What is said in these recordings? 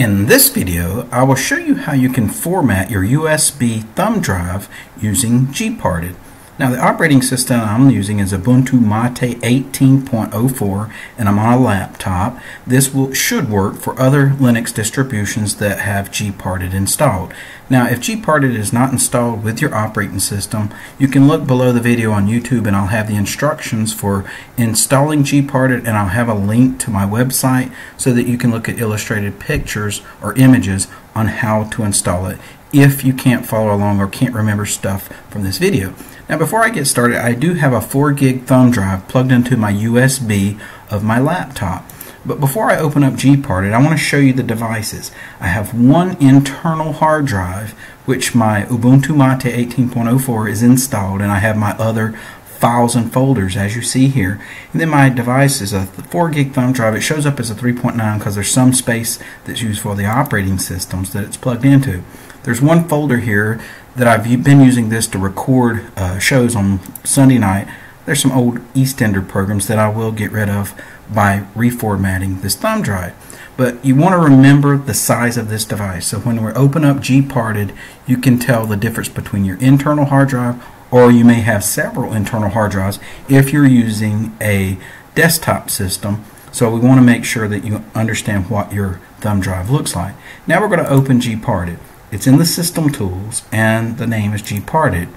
In this video, I will show you how you can format your USB thumb drive using gparted. Now the operating system I'm using is Ubuntu Mate 18.04 and I'm on a laptop. This will, should work for other Linux distributions that have gparted installed. Now if gparted is not installed with your operating system, you can look below the video on YouTube and I'll have the instructions for installing gparted and I'll have a link to my website so that you can look at illustrated pictures or images on how to install it if you can't follow along or can't remember stuff from this video. Now before I get started, I do have a 4 gig thumb drive plugged into my USB of my laptop. But before I open up gparted, I want to show you the devices. I have one internal hard drive, which my Ubuntu Mate 18.04 is installed, and I have my other files and folders as you see here. And then my device is a 4 gig thumb drive. It shows up as a 3.9 because there's some space that's used for the operating systems that it's plugged into. There's one folder here that I've been using this to record uh, shows on Sunday night. There's some old EastEnder programs that I will get rid of by reformatting this thumb drive. But you want to remember the size of this device. So when we open up gparted, you can tell the difference between your internal hard drive or you may have several internal hard drives if you're using a desktop system. So we want to make sure that you understand what your thumb drive looks like. Now we're going to open gparted. It's in the system tools and the name is gparted.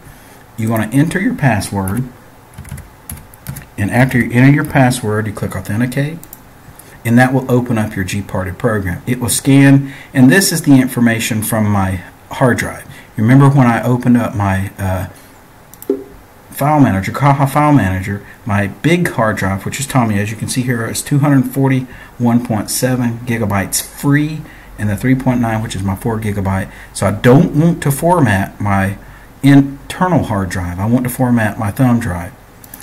You want to enter your password and after you enter your password you click authenticate and that will open up your gparted program. It will scan and this is the information from my hard drive. Remember when I opened up my uh, file manager, Caja file manager, my big hard drive, which is Tommy, as you can see here, is 241.7 gigabytes free and the 3.9 which is my 4 gigabyte. So I don't want to format my internal hard drive. I want to format my thumb drive.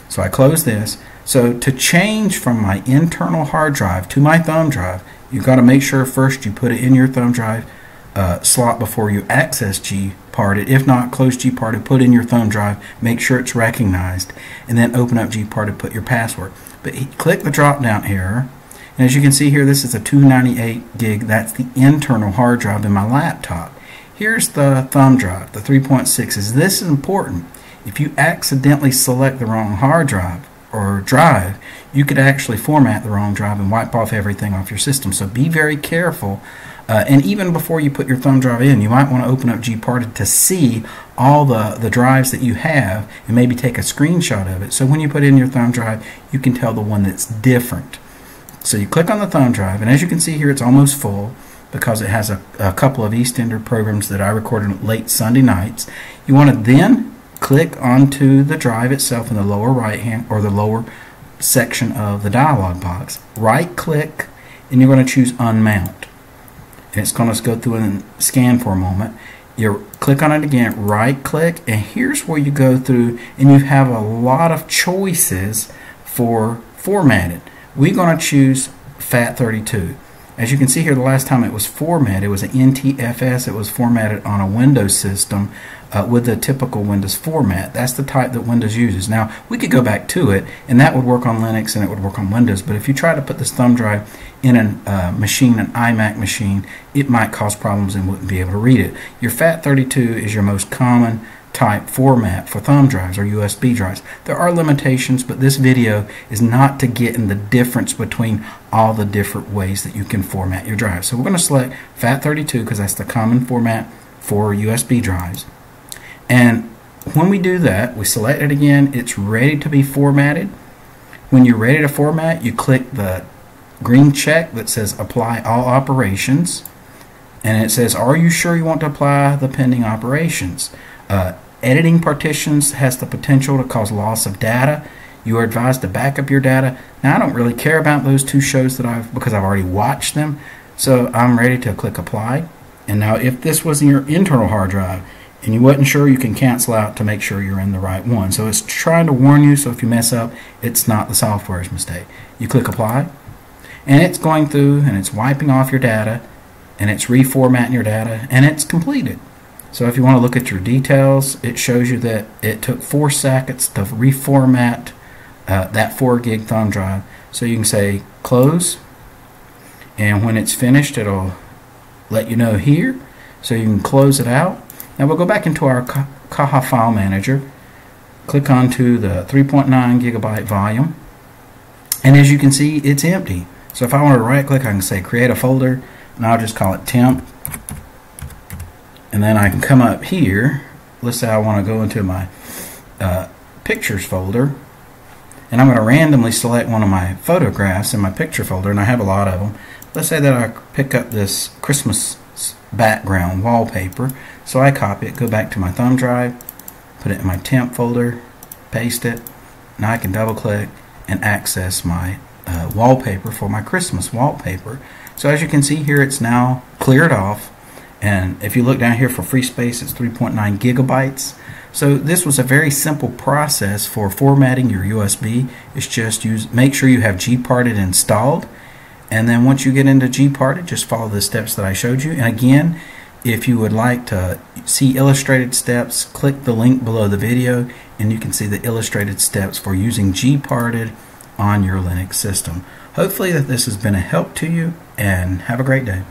So I close this. So to change from my internal hard drive to my thumb drive you've got to make sure first you put it in your thumb drive uh, slot before you access gparted if not close gparted put in your thumb drive make sure it's recognized and then open up gparted put your password. But click the drop down here and as you can see here, this is a 298 gig. That's the internal hard drive in my laptop. Here's the thumb drive, the 3.6. Is This is important. If you accidentally select the wrong hard drive or drive, you could actually format the wrong drive and wipe off everything off your system. So be very careful. Uh, and even before you put your thumb drive in, you might want to open up gparted to see all the, the drives that you have and maybe take a screenshot of it. So when you put in your thumb drive, you can tell the one that's different. So you click on the thumb drive, and as you can see here, it's almost full because it has a, a couple of EastEnder programs that I recorded late Sunday nights. You want to then click onto the drive itself in the lower right hand or the lower section of the dialog box. Right click, and you're going to choose Unmount. And it's going to go through and scan for a moment. You click on it again, right click, and here's where you go through and you have a lot of choices for formatted we're going to choose FAT32. As you can see here, the last time it was formatted, it was an NTFS. It was formatted on a Windows system uh, with the typical Windows format. That's the type that Windows uses. Now, we could go back to it, and that would work on Linux and it would work on Windows. But if you try to put this thumb drive in a uh, machine, an iMac machine, it might cause problems and wouldn't be able to read it. Your FAT32 is your most common type format for thumb drives or USB drives. There are limitations, but this video is not to get in the difference between all the different ways that you can format your drive. So we're going to select FAT32 because that's the common format for USB drives. And when we do that, we select it again, it's ready to be formatted. When you're ready to format, you click the green check that says apply all operations and it says are you sure you want to apply the pending operations uh, editing partitions has the potential to cause loss of data. You are advised to back up your data. Now I don't really care about those two shows that I've because I've already watched them. So I'm ready to click apply. And now if this was in your internal hard drive and you wasn't sure, you can cancel out to make sure you're in the right one. So it's trying to warn you so if you mess up, it's not the software's mistake. You click apply and it's going through and it's wiping off your data and it's reformatting your data and it's completed. So if you want to look at your details, it shows you that it took four seconds to reformat uh, that 4 gig thumb drive. So you can say close, and when it's finished, it'll let you know here so you can close it out. Now we'll go back into our Caja file manager, click onto the 3.9 gigabyte volume, and as you can see, it's empty. So if I want to right click, I can say create a folder, and I'll just call it temp. And then I can come up here. Let's say I want to go into my uh, pictures folder, and I'm going to randomly select one of my photographs in my picture folder, and I have a lot of them. Let's say that I pick up this Christmas background wallpaper. So I copy it, go back to my thumb drive, put it in my temp folder, paste it. Now I can double click and access my uh, wallpaper for my Christmas wallpaper. So as you can see here, it's now cleared off. And if you look down here for free space, it's 3.9 gigabytes. So this was a very simple process for formatting your USB. It's just use make sure you have gparted installed and then once you get into gparted, just follow the steps that I showed you. And again, if you would like to see illustrated steps, click the link below the video and you can see the illustrated steps for using gparted on your Linux system. Hopefully that this has been a help to you and have a great day.